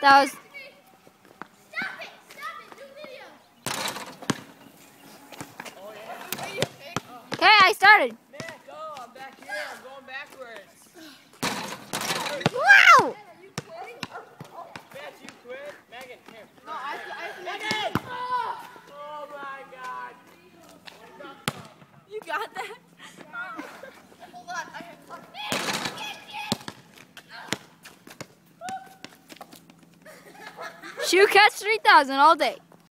That was. Okay, I started. Man, go. I'm back here. I'm going backwards. Wow! Matt, you quit. Megan, here. No, I, I, Megan! Oh my god. you got that? Shoe catch 3000 all day.